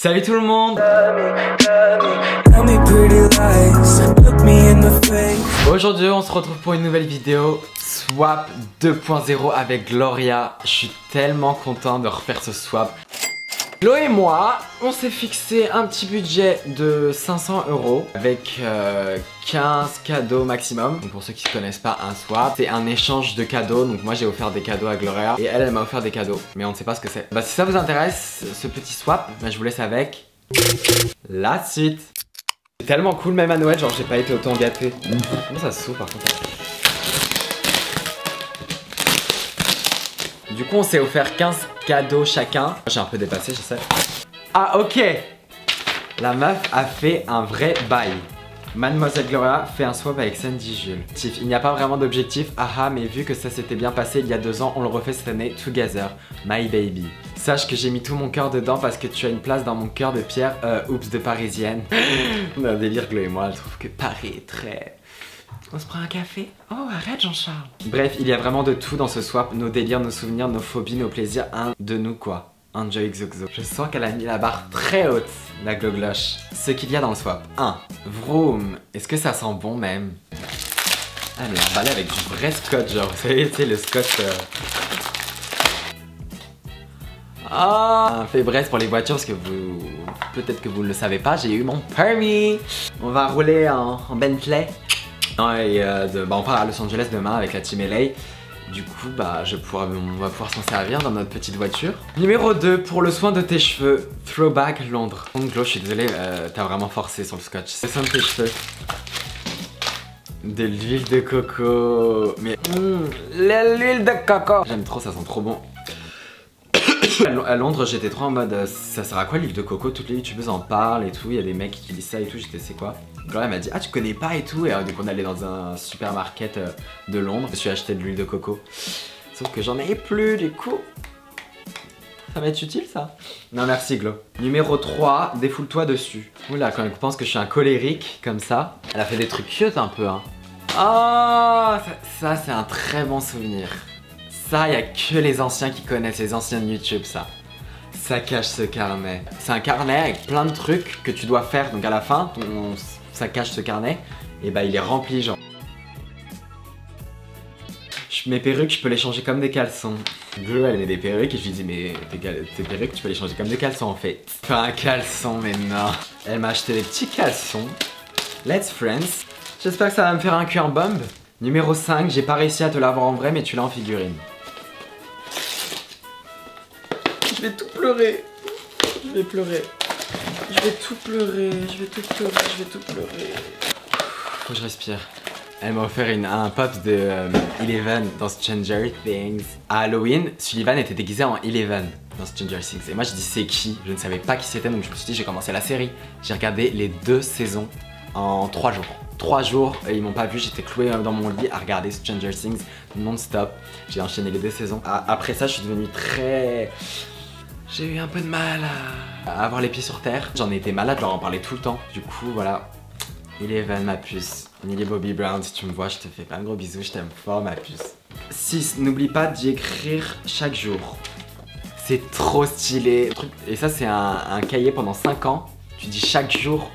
Salut tout le monde. Aujourd'hui on se retrouve pour une nouvelle vidéo Swap 2.0 avec Gloria. Je suis tellement content de refaire ce swap Flo et moi, on s'est fixé un petit budget de 500 euros avec 15 euh, cadeaux maximum. Donc pour ceux qui ne connaissent pas un swap, c'est un échange de cadeaux. Donc moi j'ai offert des cadeaux à Gloria et elle, elle m'a offert des cadeaux. Mais on ne sait pas ce que c'est. Bah si ça vous intéresse, ce petit swap, bah, je vous laisse avec la suite. C'est tellement cool même à Noël, genre j'ai pas été autant gâté. Comment ça s'ouvre par contre? Du coup on s'est offert 15 cadeaux chacun. J'ai un peu dépassé, je sais. Ah, ok La meuf a fait un vrai bail. Mademoiselle Gloria fait un swap avec Sandy Jules. Il n'y a pas vraiment d'objectif, aha, mais vu que ça s'était bien passé il y a deux ans, on le refait cette année, together, my baby. Sache que j'ai mis tout mon cœur dedans parce que tu as une place dans mon cœur de pierre, euh, oups, de parisienne. on a un délire, Glo et moi, elle trouve que Paris est très... On se prend un café Oh, arrête Jean-Charles Bref, il y a vraiment de tout dans ce swap, nos délires, nos souvenirs, nos phobies, nos plaisirs, un de nous quoi. Enjoy Xoxo. Je sens qu'elle a mis la barre très haute, la glogloche. Ce qu'il y a dans le swap. 1. Vroom. Est-ce que ça sent bon même? Ah mais emballé avec du vrai scotch, genre, vous savez, sais, le scotch... Euh... Ah, un bref pour les voitures parce que vous... Peut-être que vous ne le savez pas, j'ai eu mon permis On va rouler en Bentley et euh, bah, on part à Los Angeles demain avec la team LA. Du coup, bah, je on va pouvoir s'en servir dans notre petite voiture. Numéro 2, pour le soin de tes cheveux, Throwback Londres. Donc je suis désolé, euh, t'as vraiment forcé sur le scotch. C'est soin de tes cheveux. De l'huile de coco. Mais mmh, l'huile de coco. J'aime trop, ça sent trop bon. à Londres, j'étais trop en mode euh, ça sert à quoi l'huile de coco? Toutes les youtubeuses en parlent et tout. Il y a des mecs qui utilisent ça et tout. J'étais c'est quoi? Gloria m'a dit ah tu connais pas et tout. Et donc on allait dans un supermarket euh, de Londres. Je suis acheté de l'huile de coco. Sauf que j'en ai plus du coup. Ça va être utile ça Non merci Glo. Numéro 3, défoule-toi dessus. Oula, quand elle pense que je suis un colérique comme ça, elle a fait des trucs cute un peu hein. Ah, ça c'est un très bon souvenir. Ça, il a que les anciens qui connaissent, les anciens de YouTube, ça. Ça cache ce carnet. C'est un carnet avec plein de trucs que tu dois faire. Donc à la fin, ça cache ce carnet. Et bah il est rempli genre. Mes perruques, je peux les changer comme des caleçons. Bleu, elle met des perruques et je lui dis mais tes, perruques, tu peux les changer comme des caleçons en fait. Pas un caleçon mais non. Elle m'a acheté des petits caleçons. Let's friends. J'espère que ça va me faire un en bombe. Numéro 5, j'ai pas réussi à te l'avoir en vrai mais tu l'as en figurine. Je vais tout pleurer. Je vais pleurer. Je vais tout pleurer. Je vais tout pleurer. Je vais tout pleurer. Faut que je respire. Elle m'a offert un pop de euh, Eleven dans Stranger Things. À Halloween, Sullivan était déguisé en Eleven dans Stranger Things. Et moi, je dis c'est qui? Je ne savais pas qui c'était, donc je me suis dit j'ai commencé la série. J'ai regardé les deux saisons en trois jours. Trois jours et ils m'ont pas vu, j'étais cloué dans mon lit à regarder Stranger Things non-stop. J'ai enchaîné les deux saisons. Après ça, je suis devenu très j'ai eu un peu de mal à avoir les pieds sur terre. J'en ai été malade, leur en parlais tout le temps. Du coup, voilà. Il est Evan, ma puce. Il est Bobby Brown, si tu me vois, je te fais pas un gros bisou, je t'aime fort, ma puce. 6. N'oublie pas d'y écrire chaque jour. C'est trop stylé. Et ça, c'est un, cahier pendant 5 ans. Tu dis chaque jour.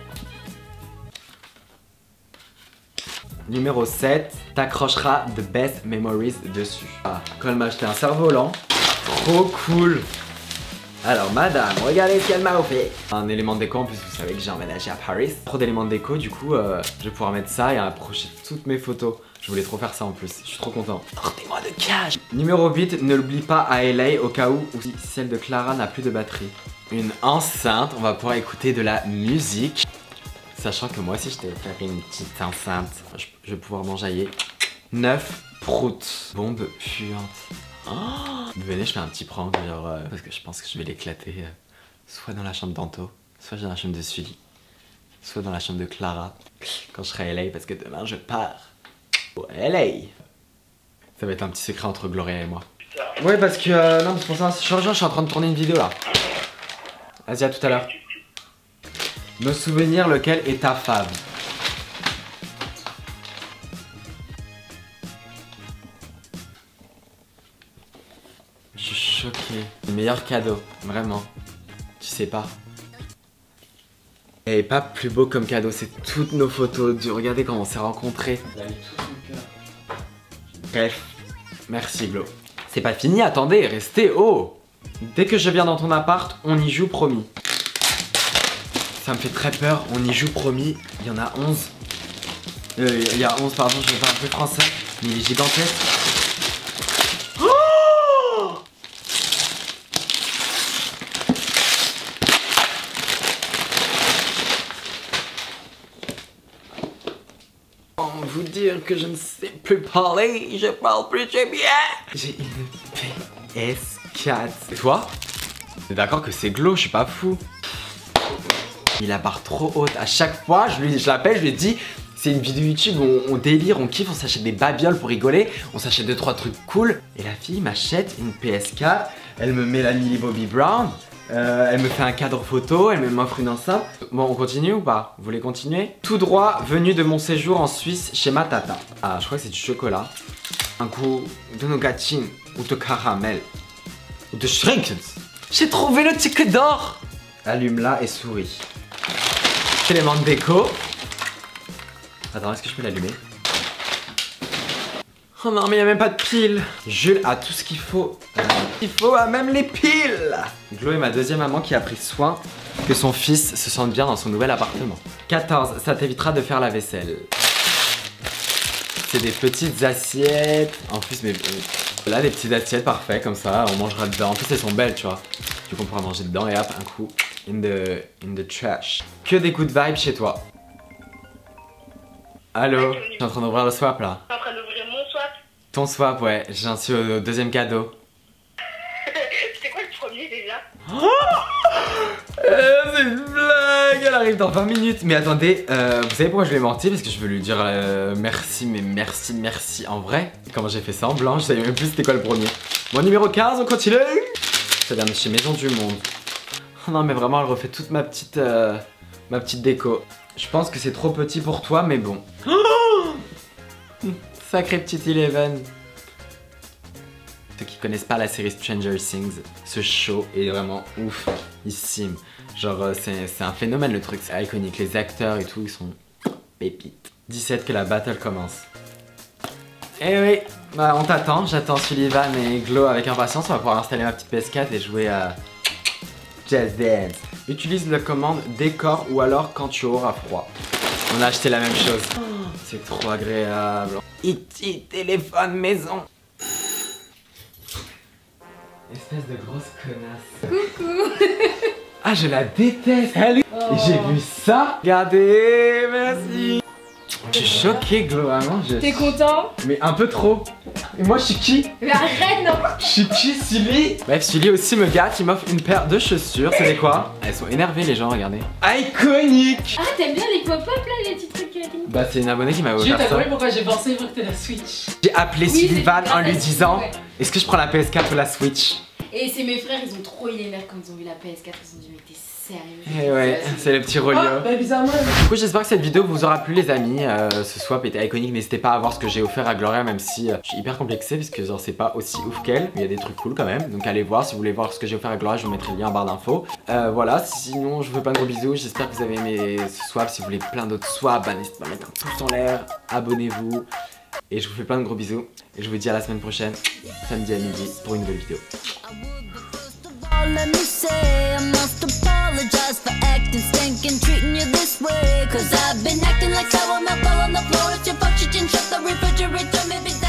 Numéro 7, t'accrocheras The Best Memories dessus. Ah, elle m'a acheté un cerf-volant, trop cool alors madame, regardez ce qu'elle m'a offert Un élément de déco, en plus vous savez que j'ai emménagé à Paris. Trop d'éléments de déco, du coup euh, je vais pouvoir mettre ça et approcher toutes mes photos. Je voulais trop faire ça en plus, je suis trop content. Sortez-moi de cage Numéro 8, ne l'oublie pas à LA au cas où, si celle de Clara n'a plus de batterie. Une enceinte, on va pouvoir écouter de la musique. Sachant que moi aussi je t'ai fait une petite enceinte, je, vais pouvoir m'enjailler. 9 proutes. Bombe puante. Oh Venez, je fais un petit prank, genre, euh, parce que je pense que je vais l'éclater euh, soit dans la chambre d'Anto, soit dans la chambre de Sully, soit dans la chambre de Clara, quand je serai à LA, parce que demain je pars au LA. Ça va être un petit secret entre Gloria et moi. Ouais, parce que, euh, non, c'est pour ça, je je suis en train de tourner une vidéo là. Vas-y, à tout à l'heure. Me souvenir lequel est ta fave choqué. Le meilleur cadeau, vraiment. Tu sais pas. Et pas plus beau comme cadeau, c'est toutes nos photos. Du... Regardez comment on s'est rencontrés. Bref, merci Glo. C'est pas fini, attendez, restez haut. Dès que je viens dans ton appart, on y joue promis. Ça me fait très peur, on y joue promis. Il y en a 11. Euh, il y a 11, pardon, je parle plus français. Mais il est gigantesque. Oh vous dire que je ne sais plus parler, je parle plus très bien. J'ai une PS4. Et toi? T'es d'accord que c'est glow, je suis pas fou. Il a barre trop haute. À chaque fois, je, lui, je l'appelle, je lui dis c'est une vidéo YouTube où on, délire, on kiffe, on s'achète des babioles pour rigoler, on s'achète 2-3 trucs cool. Et la fille m'achète une PS4, elle me met la Millie Bobby Brown, euh, elle me fait un cadre photo, elle m'offre une enceinte. Bon, on continue ou pas? Vous voulez continuer? Tout droit venu de mon séjour en Suisse chez ma tata. Ah, je crois que c'est du chocolat. Un coup de nougatine ou de caramel ou de shrinkens. J'ai trouvé le ticket d'or Allume-la et souris. Élément de déco. Attends, est-ce que je peux l'allumer? Oh non, mais il a même pas de piles Jules a tout ce qu'il faut. Euh, il faut même les piles Glo est ma deuxième maman qui a pris soin que son fils se sente bien dans son nouvel appartement. 14. Ça t'évitera de faire la vaisselle. C'est des petites assiettes. En plus, mais... Euh, là, des petites assiettes, parfait, comme ça, on mangera dedans. En plus, elles sont belles, tu vois. Tu qu'on pourra manger dedans et hop, un coup, in the, in the trash. Que des coups de vibe chez toi. Allô? Je suis en train d'ouvrir le swap là. en train d'ouvrir mon swap Ton swap, ouais. J'ai un au deuxième cadeau. C'est quoi le premier déjà oh C'est une blague Elle arrive dans 20 minutes. Mais attendez, euh, vous savez pourquoi je lui ai menti? Parce que je veux lui dire euh, merci, mais merci, merci en vrai. Comment j'ai fait semblant, je savais même plus c'était quoi le premier. Mon numéro 15, on continue Ça vient de chez Maison du Monde. Oh non mais vraiment elle refait toute ma petite, euh, ma petite déco. Je pense que c'est trop petit pour toi, mais bon. Oh Sacré petit Eleven. Ceux qui connaissent pas la série Stranger Things, ce show est vraiment ouf, issime. Genre, euh, c'est un phénomène le truc, c'est iconique. Les acteurs et tout, ils sont pépites. 17 que la battle commence. Eh oui, bah on t'attend, j'attends Sullivan et Glow avec impatience, on va pouvoir installer ma petite PS4 et jouer à Jazz Dance. Utilise la commande décor ou alors quand tu auras froid. On a acheté la même chose. Oh, c'est trop agréable. E.T. téléphone maison. Espèce de grosse connasse. Coucou Ah je la déteste j'ai vu ça Regardez, merci je suis choqué globalement. T'es content? Mais un peu trop. Et moi je suis qui Mais arrête non Je suis qui Sully Bref Sully aussi me gâte, il m'offre une paire de chaussures. C'est quoi Elles sont énervées les gens, regardez. Iconique Ah t'aimes bien les pop-up là, les petits trucs Bah c'est une abonnée qui m'a offert ça. t'as pourquoi j'ai pensé que t'es la Switch J'ai appelé oui, Sullivan en lui disant Est-ce que je prends la PS4 ou la Switch? Et c'est mes frères, ils ont trop eu les nerfs quand ils ont vu la PS4, ils ont dit mais t'es et eh ouais, c'est le petit relio. Oh, bah bizarrement. Du coup, j'espère que cette vidéo vous aura plu, les amis. Euh, ce swap était iconique. N'hésitez pas à voir ce que j'ai offert à Gloria, même si euh, je suis hyper complexé, parce que genre c'est pas aussi ouf qu'elle. Mais il y a des trucs cool quand même. Donc allez voir si vous voulez voir ce que j'ai offert à Gloria, je vous mettrai le lien en barre d'infos. Euh, voilà, sinon je vous fais plein de gros bisous. J'espère que vous avez aimé ce swap. Si vous voulez plein d'autres swaps, bah, n'hésitez pas à mettre un pouce en l'air. Abonnez-vous. Et je vous fais plein de gros bisous. Et je vous dis à la semaine prochaine, samedi à midi, pour une nouvelle vidéo. apologize for acting stinking, treating you this way. Cause I've been acting like sour milk fell on the floor. It's your fault, you didn't shut the refrigerator, maybe.